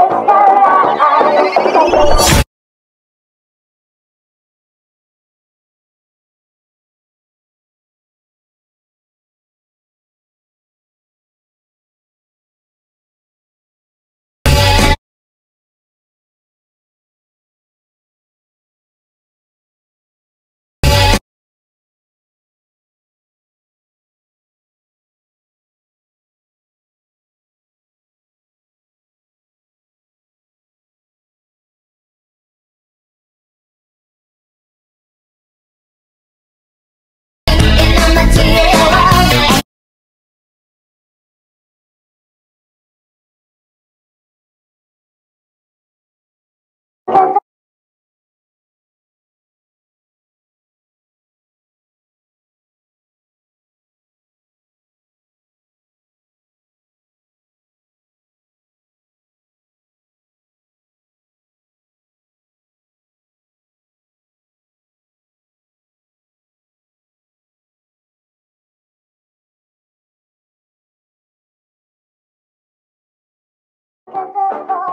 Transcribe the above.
Thank Wonderful.